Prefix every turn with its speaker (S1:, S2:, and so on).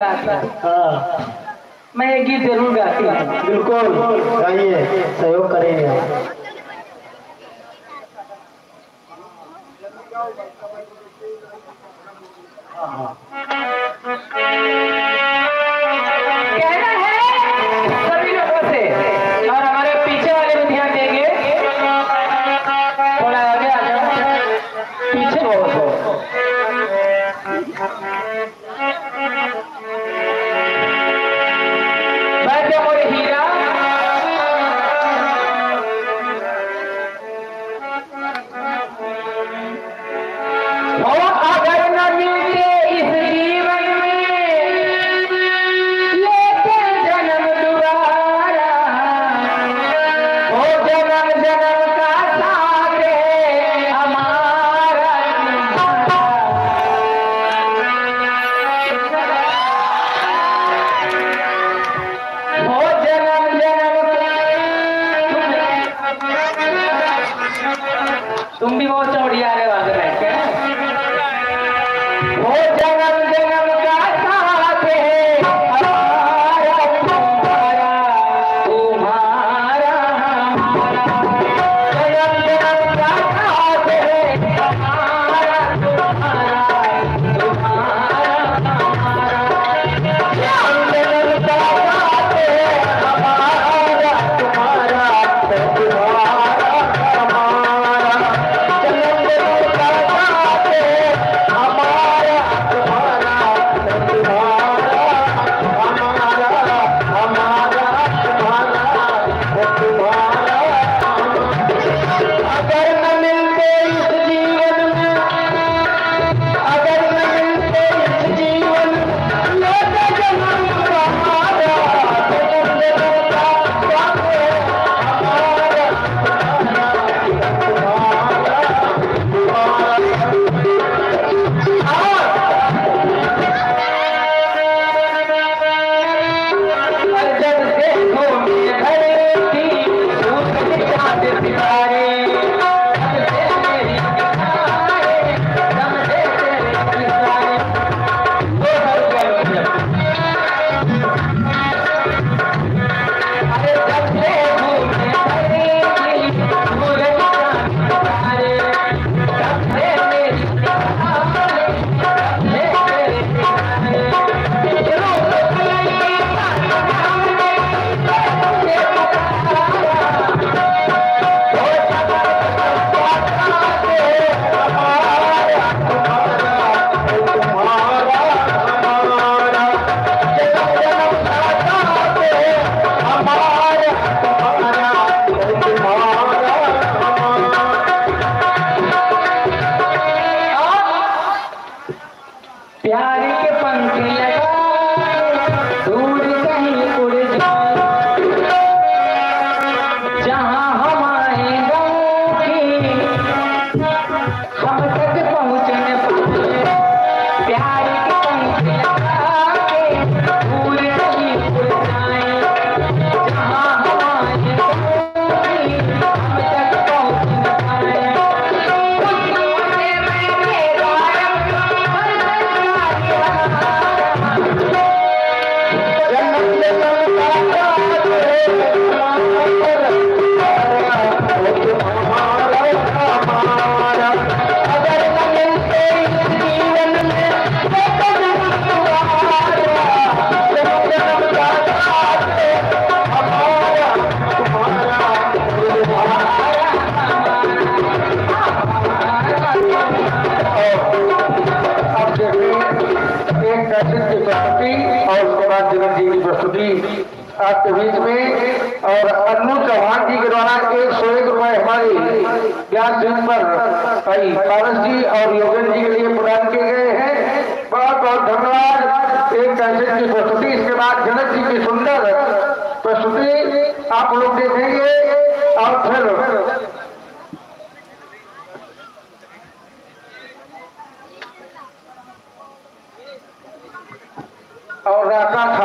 S1: हाँ
S2: मैं ये गीत ज़रूर गाती हूँ।
S1: बिल्कुल गाइए सहयोग करेंगे
S2: कहना है सभी लोगों से और हमारे पीछे वाले भी ध्यान देंगे। थोड़ा आगे आ जाओ। पीछे बहुत हो। तुम भी बहुत चौड़िया रहे वहां पर जगम का खा Thank
S1: you. दर्शन की प्रस्तुति और उसके बाद जगन जी की प्रस्तुति आपके बीच में और अन्नू चौहान जी के द्वारा एक सौ एक रुपए हमारे ज्ञान सिंह पर पारस जी और योगेश जी के लिए प्रदान किए गए हैं। बहुत बहुत धन्यवाद। एक दर्शन की प्रस्तुति, इसके बाद जनक जी की सुंदर प्रस्तुति आप लोग देखेंगे और फिर acá.